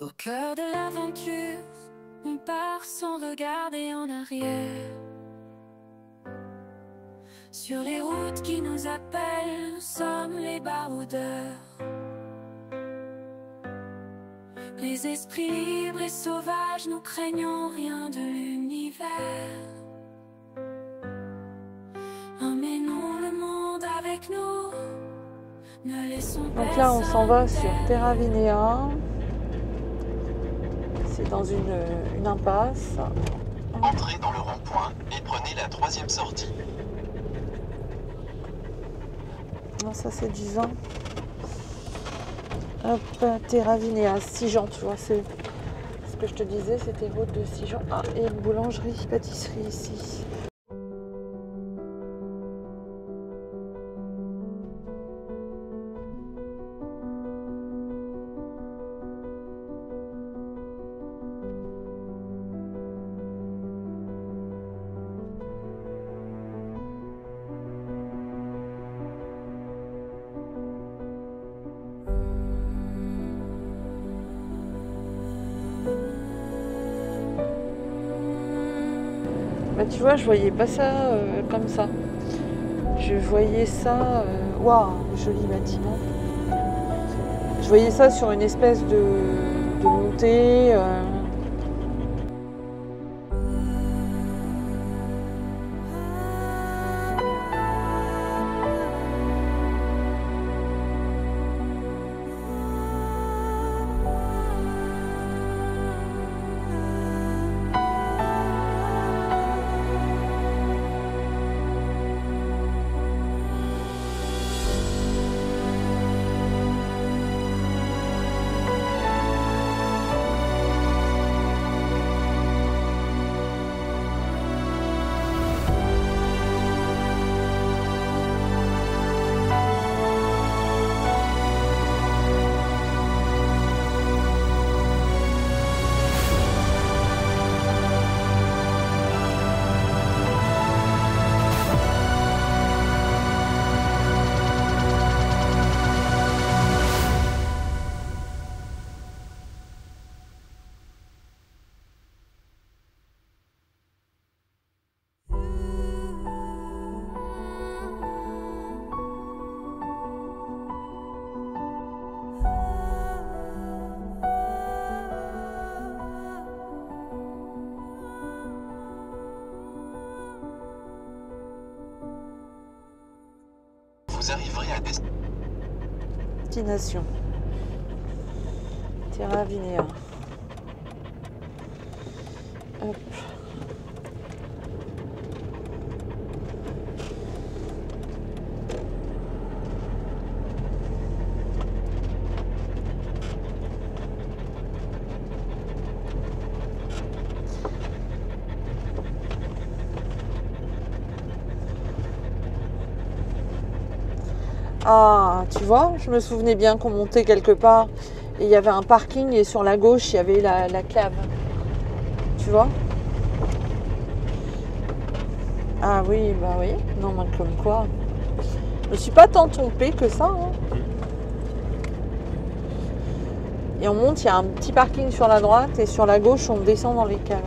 Au cœur de l'aventure, on part sans regarder en arrière. Sur les routes qui nous appellent, nous sommes les baroudeurs. Les esprits libres et sauvages, nous craignons rien de l'univers. Emmenons le monde avec nous. Ne laissons Donc là, on s'en va sur Terra Vinea. Dans une, une impasse. Entrez dans le rond-point et prenez la troisième sortie. Non, ça c'est du vin. Hop, Terra Vinea, Sijan, tu vois, c'est ce que je te disais, c'était route de Sijan. Ah, et une boulangerie, pâtisserie ici. Bah, tu vois, je voyais pas ça euh, comme ça. Je voyais ça. euh, Waouh, joli bâtiment. Je voyais ça sur une espèce de, de montée. euh, Vous arriverez à des... destination. Terra Vinea. Hop. Tu vois, je me souvenais bien qu'on montait quelque part et il y avait un parking et sur la gauche, il y avait la, la cave. Tu vois? Ah oui, bah oui. Non, mais comme quoi. Je me suis pas tant trompée que ça. hein. Et on monte, il y a un petit parking sur la droite et sur la gauche, on descend dans les caves.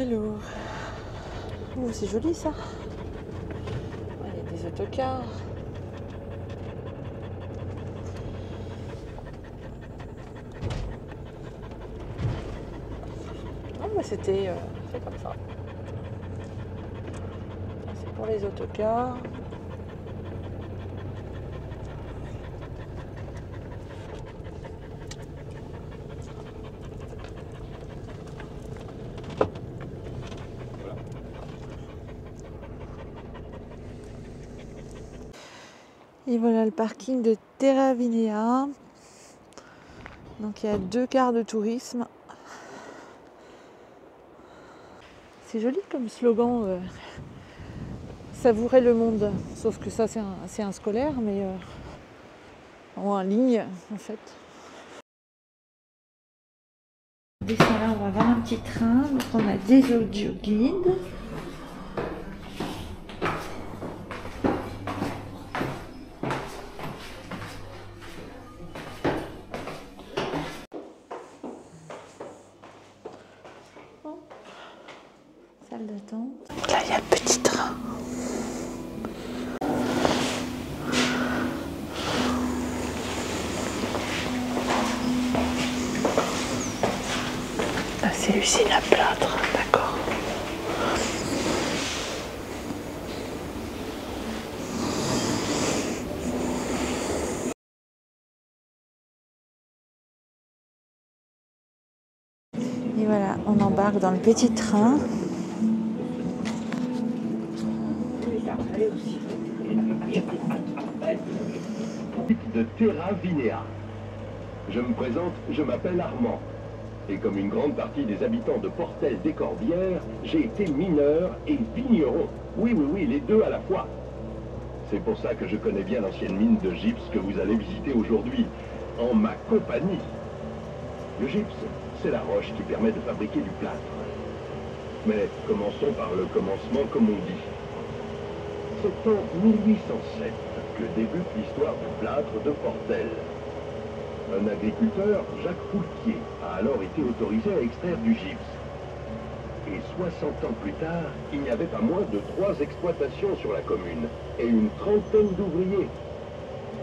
Alors. Ouh, c'est joli ça. Il y a des autocars. Bah c'était euh, fait comme. Ça, C'est pour les autocars. Et voilà le parking de Terra Vinea. Donc il y a deux quarts de tourisme. C'est joli comme slogan. euh, savourer le monde. Sauf que ça, c'est un, un scolaire, mais euh, en ligne, en fait. On va voir un petit train. Donc, on a des audio guides. Salle d'attente. Là, il y a le petit train. Ah, c'est l'usine à plâtre, d'accord. Et voilà, on embarque dans le petit train. de Terra Vinea. Je me présente, je m'appelle Armand. Et comme une grande partie des habitants de Portel des Corbières, j'ai été mineur et vigneron. Oui, oui, oui, les deux à la fois. C'est pour ça que je connais bien l'ancienne mine de gypse que vous allez visiter aujourd'hui, en ma compagnie. Le gypse, c'est la roche qui permet de fabriquer du plâtre. Mais commençons par le commencement, comme on dit. C'est en 1807 que débute l'histoire du plâtre de Portel. Un agriculteur, Jacques Foulquier, a alors été autorisé à extraire du gypse. Et 60 ans plus tard, il n'y avait pas moins de trois exploitations sur la commune et une trentaine d'ouvriers.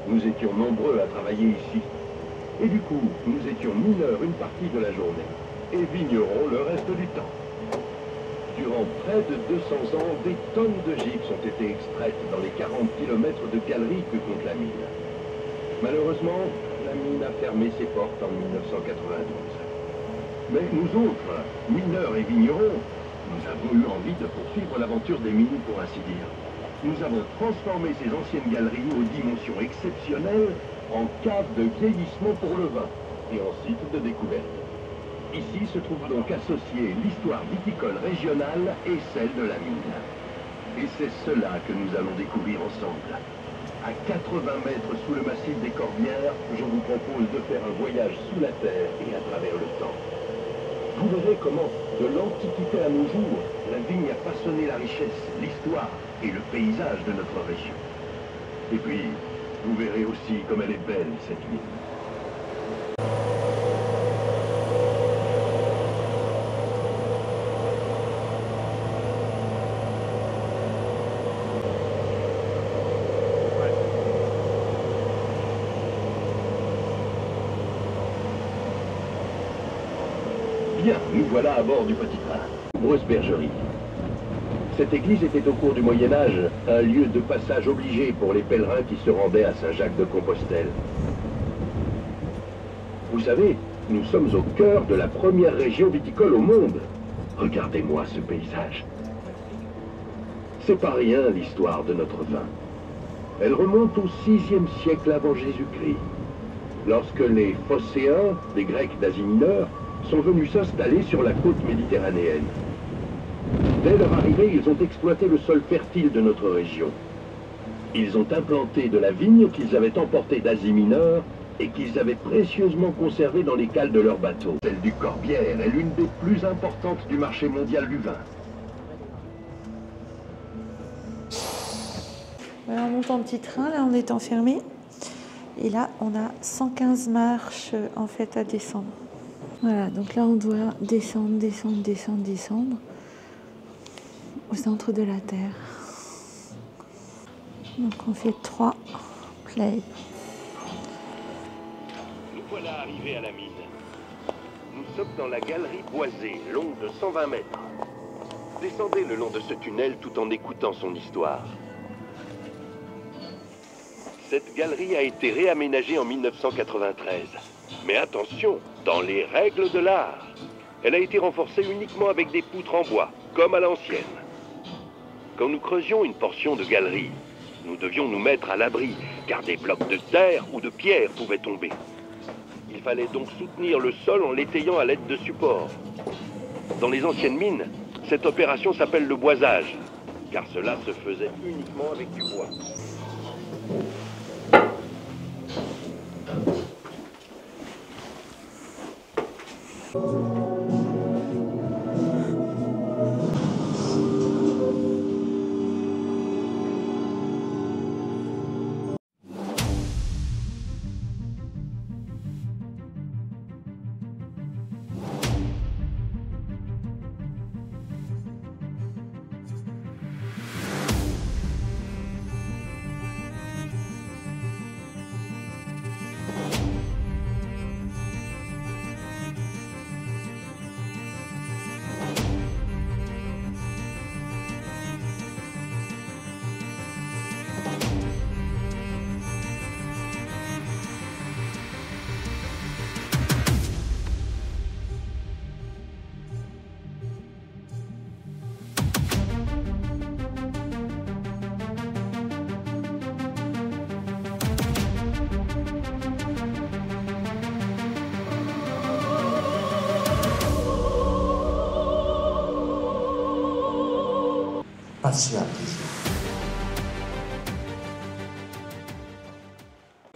Nous étions nombreux à travailler ici. Et du coup, nous étions mineurs une partie de la journée et vignerons le reste du temps. Durant près de 200 ans, des tonnes de gypse ont été extraites dans les 40 km de galeries que compte la mine. Malheureusement, la mine a fermé ses portes en 1992. Mais nous autres, mineurs et vignerons, nous avons eu envie de poursuivre l'aventure des mines, pour ainsi dire. Nous avons transformé ces anciennes galeries aux dimensions exceptionnelles en caves de vieillissement pour le vin et en site de découverte. Ici se trouve donc associée l'histoire viticole régionale et celle de la mine. Et c'est cela que nous allons découvrir ensemble. À 80 mètres sous le massif des Corbières, je vous propose de faire un voyage sous la terre et à travers le temps. Vous verrez comment, de l'Antiquité à nos jours, la vigne a façonné la richesse, l'histoire et le paysage de notre région. Et puis, vous verrez aussi comme elle est belle, cette mine. Bien, nous voilà à bord du petit train. Grosse bergerie. Cette église était au cours du Moyen Âge un lieu de passage obligé pour les pèlerins qui se rendaient à Saint-Jacques-de-Compostelle. Vous savez, nous sommes au cœur de la première région viticole au monde. Regardez-moi ce paysage. C'est pas rien l'histoire de notre vin. Elle remonte au VIe siècle avant Jésus-Christ, lorsque les Phocéens, des Grecs d'Asie mineure, sont venus s'installer sur la côte méditerranéenne. Dès leur arrivée, ils ont exploité le sol fertile de notre région. Ils ont implanté de la vigne qu'ils avaient emportée d'Asie mineure et qu'ils avaient précieusement conservée dans les cales de leurs bateaux. Celle du Corbière est l'une des plus importantes du marché mondial du vin. On monte en petit train, là on est enfermé. Et là on a 115 marches euh, en fait à descendre. Voilà, donc là on doit descendre, descendre, descendre, descendre au centre de la Terre. Donc on fait 3 play. Nous voilà arrivés à la mine. Nous sommes dans la galerie boisée, longue de 120 mètres. Descendez le long de ce tunnel tout en écoutant son histoire. Cette galerie a été réaménagée en 1993. Mais attention, dans les règles de l'art. Elle a été renforcée uniquement avec des poutres en bois, comme à l'ancienne. Quand nous creusions une portion de galerie, nous devions nous mettre à l'abri, car des blocs de terre ou de pierre pouvaient tomber. Il fallait donc soutenir le sol en l'étayant à l'aide de supports. Dans les anciennes mines, Cette opération s'appelle le boisage, car cela se faisait uniquement avec du bois.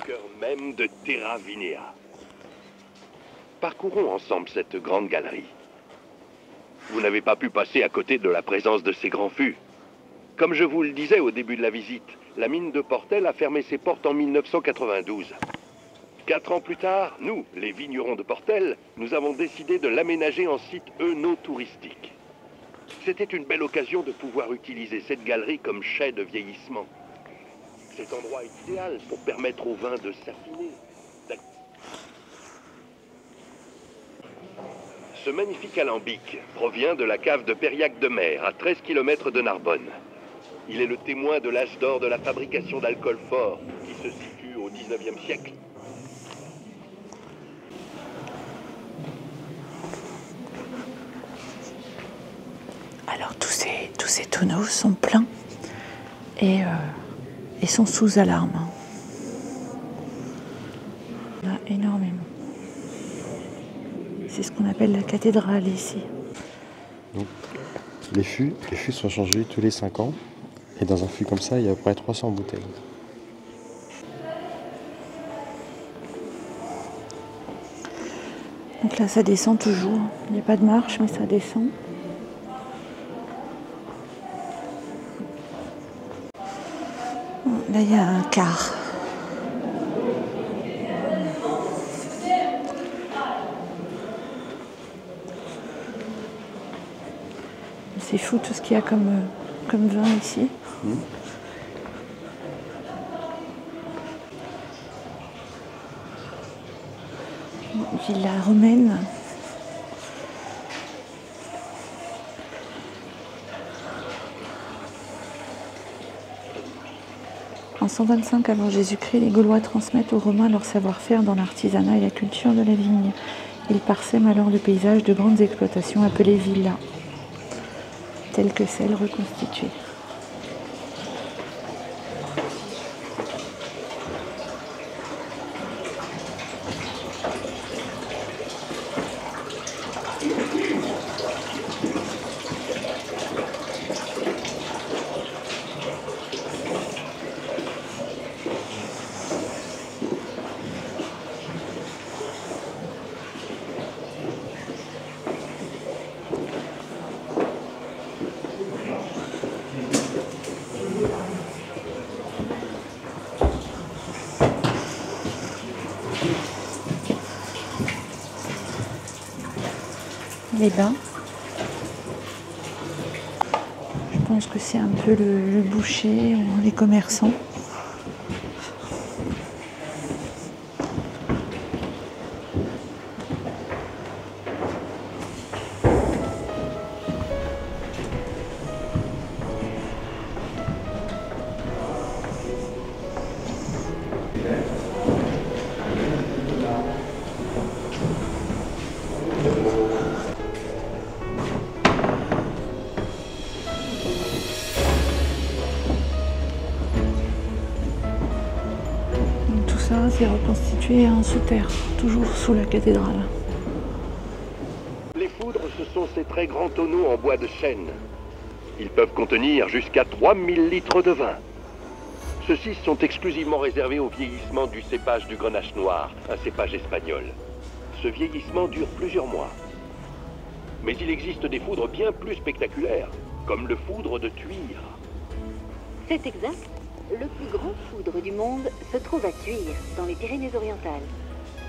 Cœur même de Terra Vinea. Parcourons ensemble cette grande galerie. Vous n'avez pas pu passer à côté de la présence de ces grands fûts. Comme je vous le disais au début de la visite, la mine de Portel a fermé ses portes en 1992. Quatre ans plus tard, nous, les vignerons de Portel, nous avons décidé de l'aménager en site œno-touristique. C'était une belle occasion de pouvoir utiliser cette galerie comme chai de vieillissement. Cet endroit est idéal pour permettre au vin de s'affiner. Ce magnifique alambic provient de la cave de Périac de Mer, à 13 km de Narbonne. Il est le témoin de l'âge d'or de la fabrication d'alcool fort, qui se situe au 19e siècle. Alors tous ces, tous ces tonneaux sont pleins et, euh, et sont sous alarme. Il y en a énormément. C'est ce qu'on appelle la cathédrale ici. Les fûts, les fûts sont changés tous les 5 ans. Et dans un fût comme ça, il y a à peu près 300 bouteilles. Donc là ça descend toujours. Il n'y a pas de marche mais ça descend. Il y a un car. C'est fou tout ce qu'il y a comme, euh, comme vin ici. Villa romaine. 125 avant Jésus-Christ, les Gaulois transmettent aux Romains leur savoir-faire dans l'artisanat et la culture de la vigne. Ils parsèment alors le paysage de grandes exploitations appelées villas, telles que celles reconstituées. Je pense que c'est un peu le boucher ou les commerçants. Reconstitué en sous-terre, toujours sous la cathédrale. Les foudres se sont ces très grands tonneaux en bois de chêne. Ils peuvent contenir jusqu'à 3000 litres de vin. Ceux-ci sont exclusivement réservés au vieillissement du cépage du grenache noir, un cépage espagnol. Ce vieillissement dure plusieurs mois. Mais il existe des foudres bien plus spectaculaires, comme le foudre de Tuire. C'est exact. Le plus grand foudre du monde se trouve à Tuire, dans les Pyrénées-Orientales.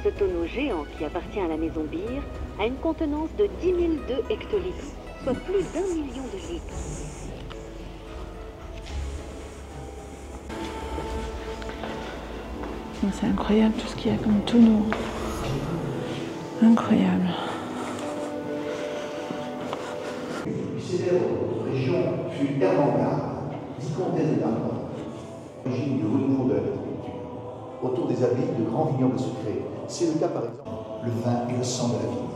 Ce tonneau géant qui appartient à la maison Beer a une contenance de 10 002 hectolitres, soit plus d'un million de litres. C'est incroyable tout ce qu'il y a comme tonneau. Incroyable. Le célèbre région fut Ermengarde, vicomtesse de Narbonne, origine du renouveau de la viticulture. Autour des abbayes, de grands vignobles secrets. C'est le cas par exemple le vin et le sang de la vigne.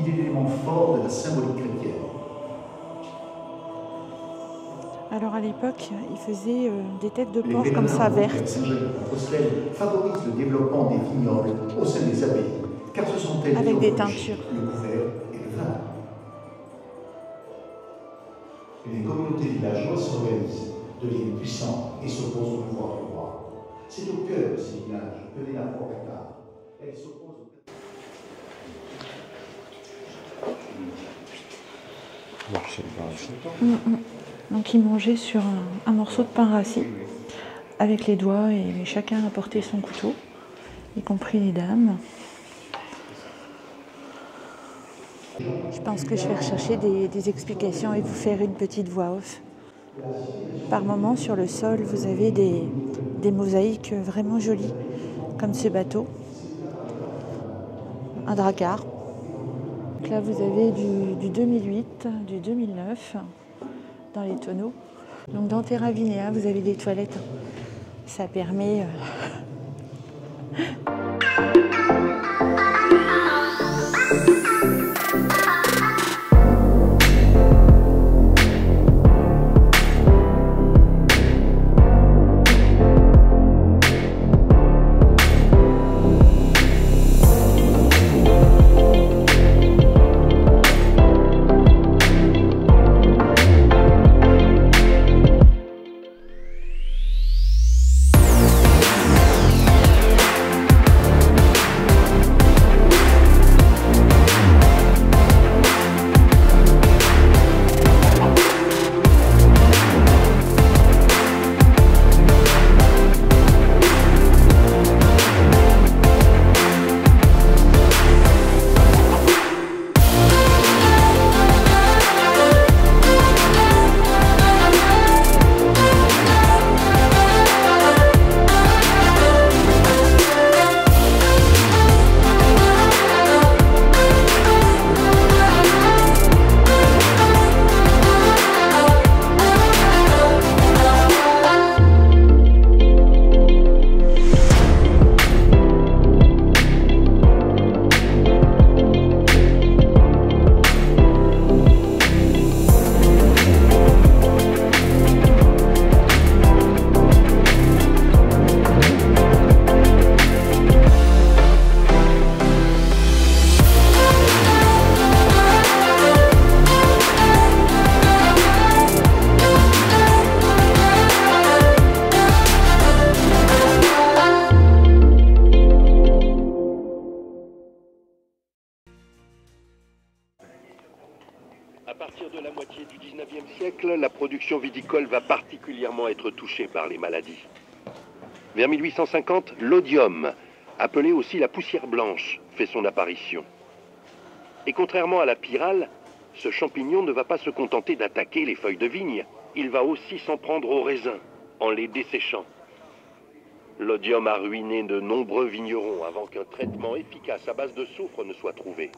Il est l'élément fort de la symbolique chrétienne. Alors à l'époque, ils faisaient euh, des têtes de porc comme ça, vertes. Favorisent le développement des vignobles au sein des abbayes, car ce sont elles Avec qui des ont teintures. le couvert et le vin. Les communautés villageoises s'organisent, deviennent puissantes et s'opposent au pouvoir du roi. C'est au cœur de ces villages que s'oppose au c'est pas grave. Donc ils mangeaient sur un, un morceau de pain rassis avec les doigts et chacun apportait son couteau, y compris les dames. Je pense que je vais rechercher des, des explications et vous faire une petite voix off. Par moments, sur le sol, vous avez des, mosaïques vraiment jolies, comme ce bateau, un dracar. Là, vous avez du, du 2008, du 2009 dans les tonneaux. Donc dans Terra Vinea, vous avez des toilettes. Ça permet. euh, être touchée par les maladies. Vers 1850, l'odium, appelé aussi la poussière blanche, fait son apparition. Et contrairement à la pyrale, ce champignon ne va pas se contenter d'attaquer les feuilles de vigne, il va aussi s'en prendre aux raisins, en les desséchant. L'odium a ruiné de nombreux vignerons avant qu'un traitement efficace à base de soufre ne soit trouvé.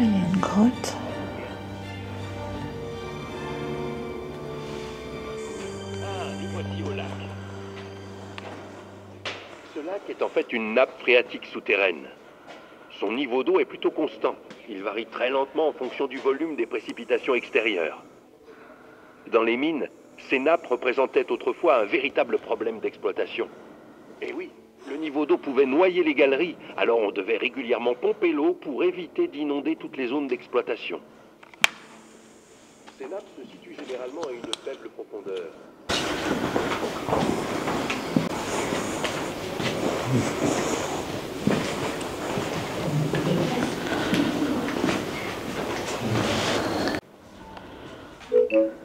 Là, il y a une grotte. Ce lac est en fait une nappe phréatique souterraine. Son niveau d'eau est plutôt constant. Il varie très lentement en fonction du volume des précipitations extérieures. Dans les mines, ces nappes représentaient autrefois un véritable problème d'exploitation. Et oui, le niveau d'eau pouvait noyer les galeries, alors on devait régulièrement pomper l'eau pour éviter d'inonder toutes les zones d'exploitation. Ces nappes se situent généralement à une faible profondeur.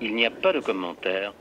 Il n'y a pas de commentaire.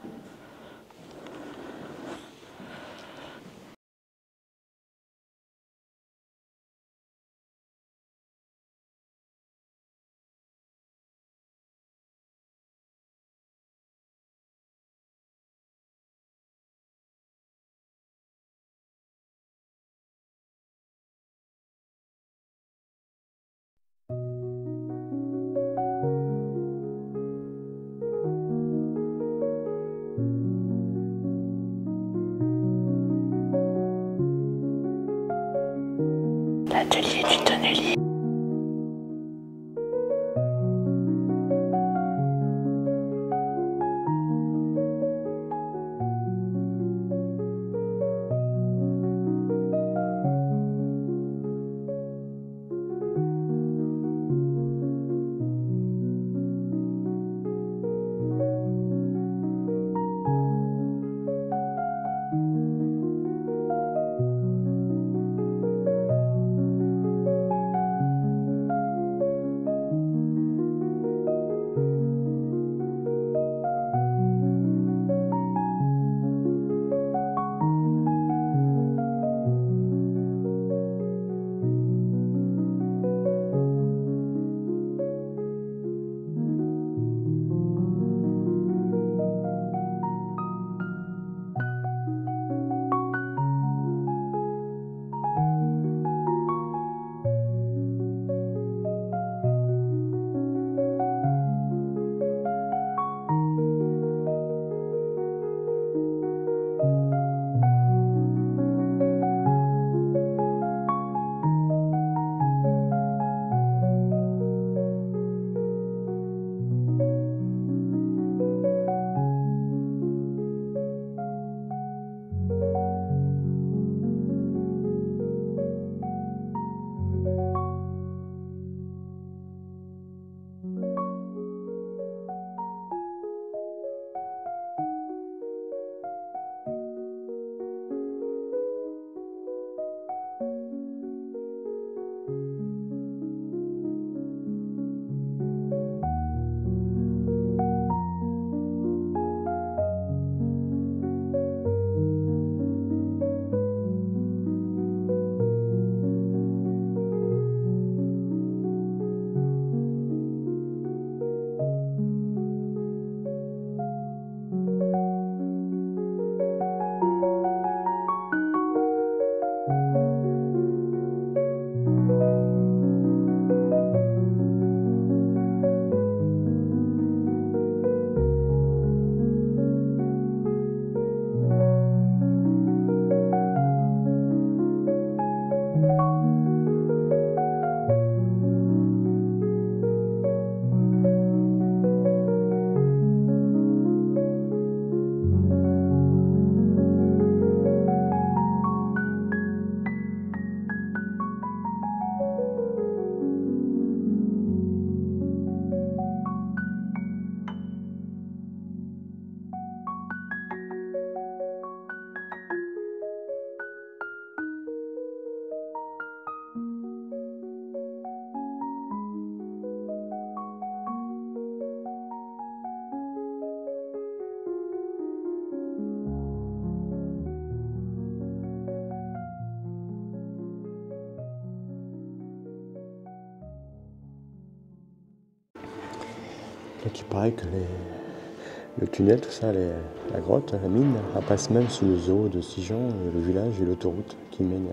Donc il paraît que les- le tunnel, tout ça, les- la grotte, la mine, elle passe même sous le zoo de Sijan, et le village et l'autoroute qui mène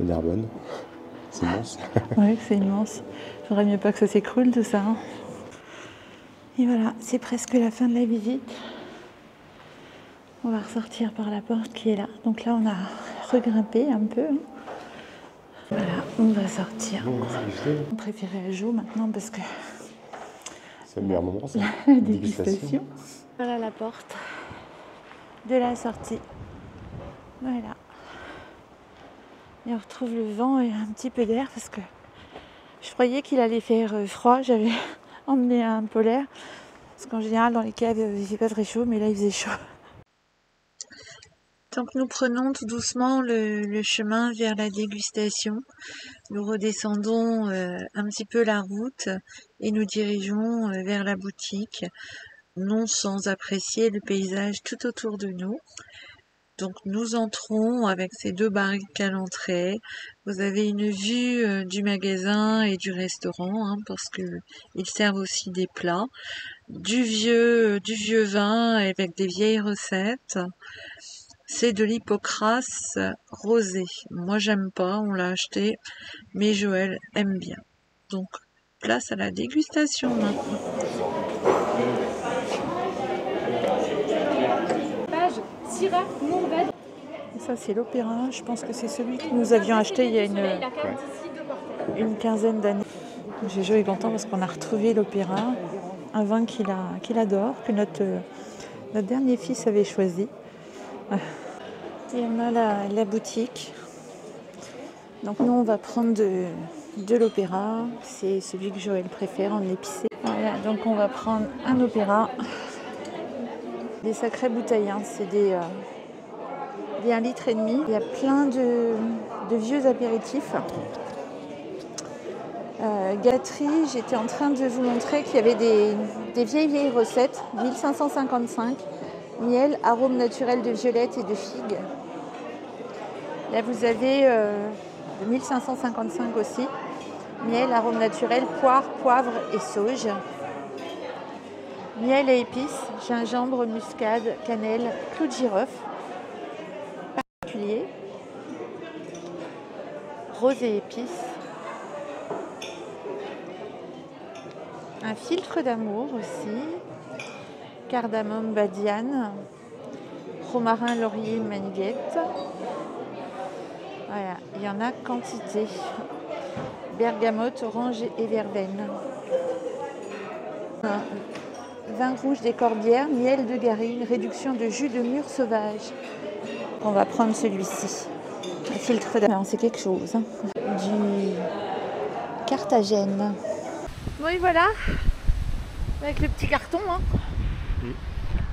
à, Narbonne. C'est immense. Oui, c'est immense. Faudrait mieux pas que ça s'écroule tout ça. hein. Et voilà, c'est presque la fin de la visite. On va ressortir par la porte qui est là. Donc là, on a regrimpé un peu. hein. Voilà, on va sortir. Bon, on préférait à Jo maintenant parce que C'est le meilleur moment, ça. la Dégustation. dégustation. Voilà la porte de la sortie. Voilà. Et on retrouve le vent et un petit peu d'air parce que je croyais qu'il allait faire euh, froid. J'avais emmené un polaire. Parce qu'en général, dans les caves, euh, il fait pas très chaud, mais là, il faisait chaud. Donc nous prenons tout doucement le, chemin vers la dégustation. Nous redescendons euh, un petit peu la route et nous dirigeons euh, vers la boutique, non sans apprécier le paysage tout autour de nous. Donc nous entrons avec ces deux barriques à l'entrée. Vous avez une vue euh, du magasin et du restaurant hein, parce que ils servent aussi des plats, du vieux du vieux vin avec des vieilles recettes. C'est de l'hypocras rosé. Moi j'aime pas, on l'a acheté, mais Joël aime bien. Donc place à la dégustation maintenant. Ça c'est l'opéra, je pense que c'est celui que nous avions acheté il y a une, quinzaine d'années. J'ai est content parce qu'on a retrouvé l'opéra, un vin qu'il a- qu'il adore, que notre, euh, notre dernier fils avait choisi. Et on a la, la boutique. Donc nous on va prendre de, de l'opéra, c'est celui que Joël préfère en épicé. Voilà, donc on va prendre un opéra. Des sacrées bouteilles, hein, c'est des, euh, des 1 litre et demi. Il y a plein de, de vieux apéritifs. Euh, j'étais en train de vous montrer qu'il y avait des, des vieilles vieilles recettes, 1555, miel, arôme naturel de violette et de figue. Là vous avez euh, de 1555 aussi, miel, arôme naturel, poire, poivre et sauge. Miel et épices, gingembre, muscade, cannelle, clou de girofle, particulier, rose et épices, un filtre d'amour aussi, cardamome badiane, romarin laurier maniguette. Voilà, il y en a quantité. Bergamote, orange et verveine. Un Vin rouge des corbières, miel de garine, réduction de jus de mûre sauvage. On va prendre celui-ci. Filtre d'amour, c'est quelque chose. hein. Du Carthagène. Bon et voilà, avec le petit carton. hein.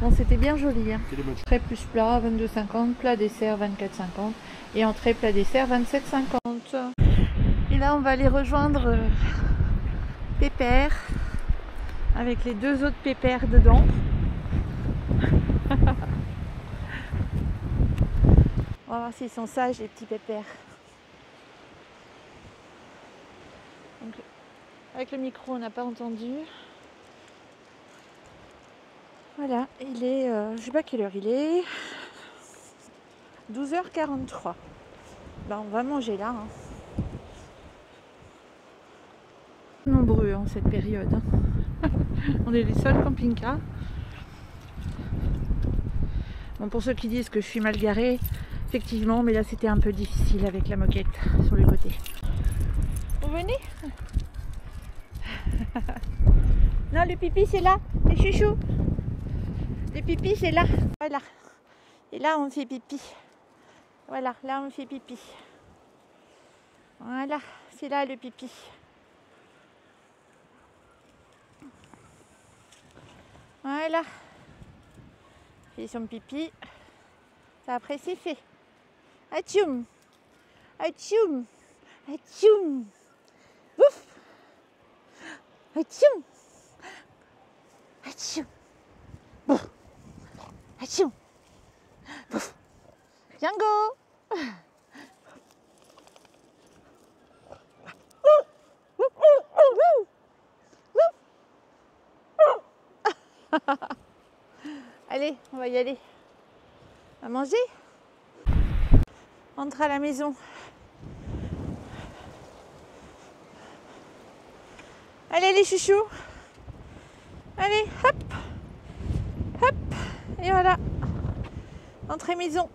Bon, c'était bien joli. hein. Entrée plus plat, 22,50. Plat dessert, 24,50. Et entrée plat dessert, 27,50. Et là, on va aller rejoindre euh, Pépère avec les deux autres pépères dedans. on va voir s'ils sont sages, les petits pépères. Donc, avec le micro, on n'a pas entendu. Voilà, il est, euh, je sais pas quelle heure il est. 12h43. Bah, on va manger là. hein. Nombreux en cette période. hein. on est les seuls camping-cars. Bon, pour ceux qui disent que je suis mal garée, effectivement, mais là c'était un peu difficile avec la moquette sur le côté. Vous venez? Non, le pipi c'est là, les chouchous. Le pipi c'est là. Voilà. Et là on fait pipi. Voilà, là on fait pipi. Voilà, c'est là le pipi. Voilà. Fait son pipi. Après c'est fait. Atchoum. Atchoum. Atchoum. Ouf. Atchoum. Atchoum. Bouf. Atchoum. Bouf. Django. Allez, on va y aller. À manger Entre à la maison. Allez les chouchous. Allez. Hop. Et voilà. Entrée maison.